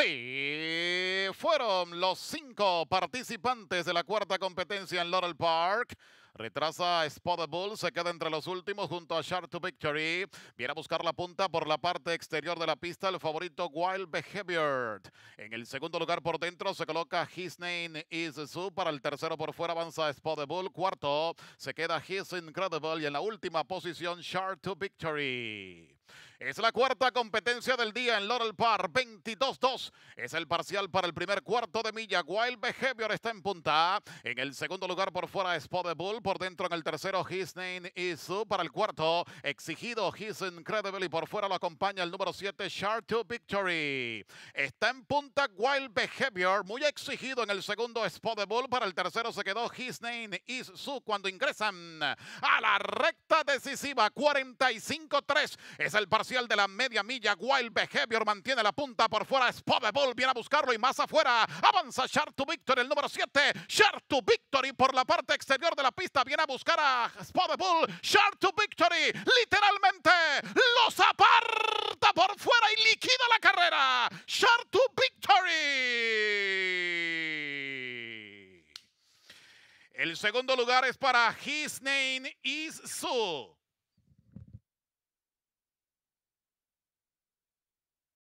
Sí, fueron los cinco participantes de la cuarta competencia en Laurel Park. Retrasa Spotted Bull, se queda entre los últimos junto a Shark to Victory. Viene a buscar la punta por la parte exterior de la pista el favorito Wild Behavior. En el segundo lugar por dentro se coloca His Name is Zoo. Para el tercero por fuera avanza Spotted Bull. Cuarto se queda His Incredible y en la última posición Shark to Victory. Es la cuarta competencia del día en Laurel Park, 22-2. Es el parcial para el primer cuarto de milla. Wild Behavior está en punta. En el segundo lugar por fuera Spotted Bull. Por dentro en el tercero His Name is Sue. Para el cuarto exigido His Incredible. Y por fuera lo acompaña el número 7 Shark to Victory. Está en punta Wild Behavior. Muy exigido en el segundo Spotted Bull. Para el tercero se quedó His Name is Sue. Cuando ingresan a la recta decisiva 45-3. Es el parcial de la media milla. Wild Behavior mantiene la punta por fuera. Spotted Bull viene a buscarlo y más afuera. Avanza Shark to Victory, el número 7. Shark to Victory por la parte exterior de la pista. Viene a buscar a Spotted Bull. Shark to Victory. Literalmente los aparta por fuera y liquida la carrera. Shark to Victory. El segundo lugar es para His Name is Sue.